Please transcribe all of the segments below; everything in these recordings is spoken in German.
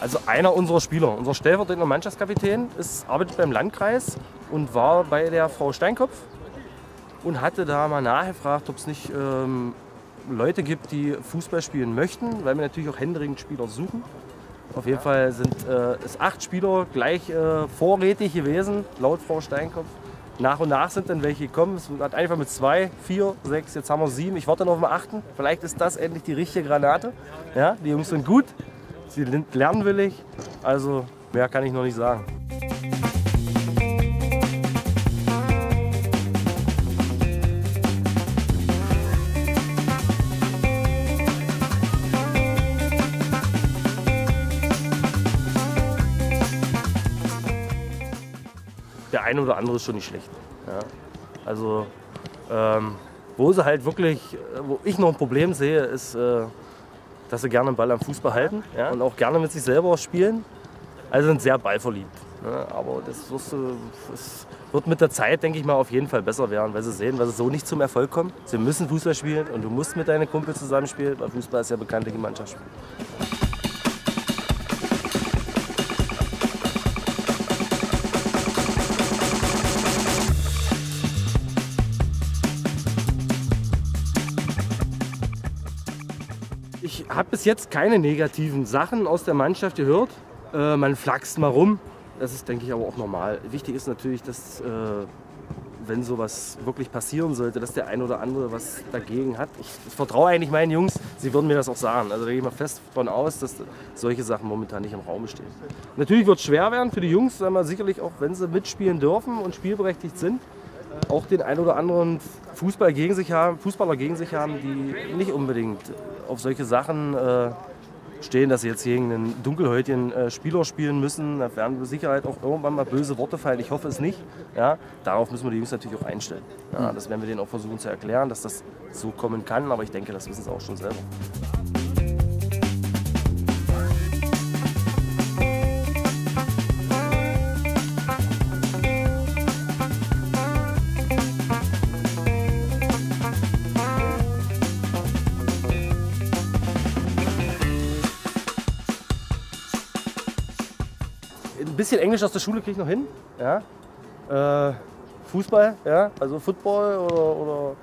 Also einer unserer Spieler, unser stellvertretender Mannschaftskapitän, ist, arbeitet beim Landkreis und war bei der Frau Steinkopf und hatte da mal nachgefragt, ob es nicht ähm, Leute gibt, die Fußball spielen möchten, weil wir natürlich auch händeringend Spieler suchen. Auf jeden Fall sind äh, es acht Spieler gleich äh, vorrätig gewesen, laut Frau Steinkopf. Nach und nach sind dann welche gekommen. Es hat einfach mit zwei, vier, sechs, jetzt haben wir sieben. Ich warte noch auf den achten. Vielleicht ist das endlich die richtige Granate. Ja, die Jungs sind gut, sie sind lernwillig. Also mehr kann ich noch nicht sagen. der eine oder andere ist schon nicht schlecht. Ja. Also ähm, wo sie halt wirklich, wo ich noch ein Problem sehe, ist, äh, dass sie gerne den Ball am Fußball halten ja, und auch gerne mit sich selber spielen. Also sind sehr ballverliebt. Ne? Aber das, wirst du, das wird mit der Zeit, denke ich mal, auf jeden Fall besser werden, weil sie sehen, weil sie so nicht zum Erfolg kommen. Sie müssen Fußball spielen und du musst mit deinen Kumpels zusammenspielen, weil Fußball ist ja bekanntlich Mannschaftsspiel. Ich habe bis jetzt keine negativen Sachen aus der Mannschaft gehört. Äh, man flaxt mal rum. Das ist, denke ich, aber auch normal. Wichtig ist natürlich, dass, äh, wenn sowas wirklich passieren sollte, dass der ein oder andere was dagegen hat. Ich, ich vertraue eigentlich meinen Jungs, sie würden mir das auch sagen. Also da gehe ich mal fest davon aus, dass solche Sachen momentan nicht im Raum stehen. Natürlich wird es schwer werden für die Jungs, sagen wir, sicherlich auch, wenn sie mitspielen dürfen und spielberechtigt sind auch den ein oder anderen Fußball gegen sich haben, Fußballer gegen sich haben, die nicht unbedingt auf solche Sachen äh, stehen, dass sie jetzt gegen einen dunkelhäutigen äh, Spieler spielen müssen. Da werden mit Sicherheit auch irgendwann mal böse Worte fallen. Ich hoffe es nicht. Ja, darauf müssen wir die Jungs natürlich auch einstellen. Ja, das werden wir denen auch versuchen zu erklären, dass das so kommen kann. Aber ich denke, das wissen sie auch schon selber. Bisschen Englisch aus der Schule kriege ich noch hin. Ja. Äh, Fußball, ja, also Football oder, oder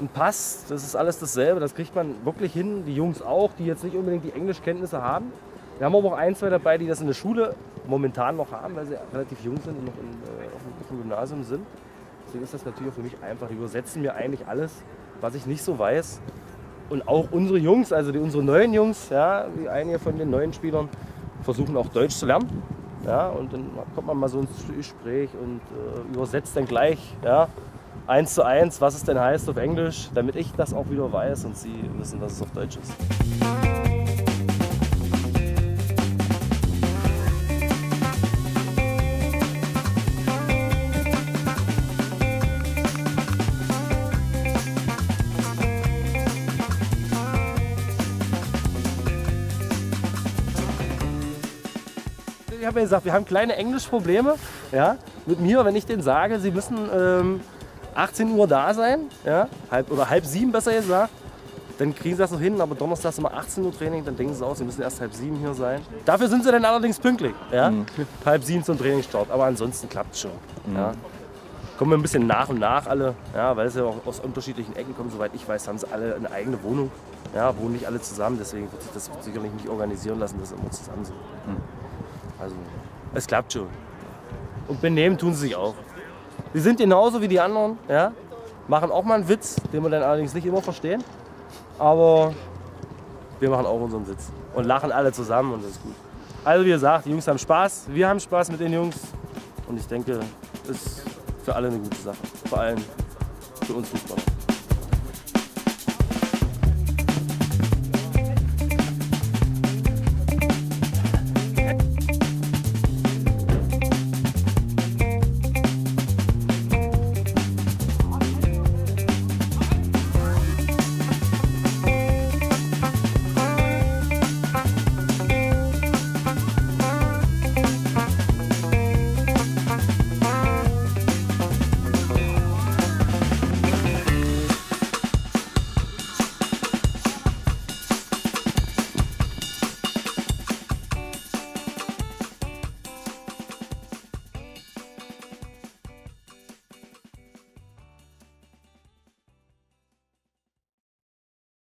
ein Pass, das ist alles dasselbe. Das kriegt man wirklich hin. Die Jungs auch, die jetzt nicht unbedingt die Englischkenntnisse haben. Wir haben aber auch ein, zwei dabei, die das in der Schule momentan noch haben, weil sie relativ jung sind und noch in, äh, auf, dem, Gymnasium sind. Deswegen ist das natürlich auch für mich einfach. Die übersetzen mir eigentlich alles, was ich nicht so weiß. Und auch unsere Jungs, also die, unsere neuen Jungs, ja, wie einige von den neuen Spielern, versuchen auch Deutsch zu lernen. Ja, und dann kommt man mal so ins Gespräch und äh, übersetzt dann gleich ja, eins zu eins, was es denn heißt auf Englisch, damit ich das auch wieder weiß und sie wissen, dass es auf Deutsch ist. Ich habe ja gesagt, wir haben kleine Englischprobleme ja, mit mir, wenn ich denen sage, sie müssen ähm, 18 Uhr da sein, ja, halb, oder halb sieben besser gesagt. Dann kriegen sie das noch hin, aber Donnerstag ist immer 18 Uhr Training, dann denken sie auch, sie müssen erst halb sieben hier sein. Dafür sind sie dann allerdings pünktlich. Ja? Mhm. Halb sieben zum Trainingsstart, aber ansonsten klappt es schon. Mhm. Ja? Kommen wir ein bisschen nach und nach alle, ja, weil sie auch aus unterschiedlichen Ecken kommen. Soweit ich weiß, haben sie alle eine eigene Wohnung. Ja, wohnen nicht alle zusammen, deswegen wird sich das sicherlich nicht organisieren lassen, dass sie immer zusammen sind. Mhm. Also, es klappt schon. Und benehmen tun sie sich auch. Sie sind genauso wie die anderen, ja? machen auch mal einen Witz, den wir dann allerdings nicht immer verstehen. Aber wir machen auch unseren Witz und lachen alle zusammen und das ist gut. Also wie gesagt, die Jungs haben Spaß, wir haben Spaß mit den Jungs und ich denke, das ist für alle eine gute Sache. Vor allem für uns Fußballer.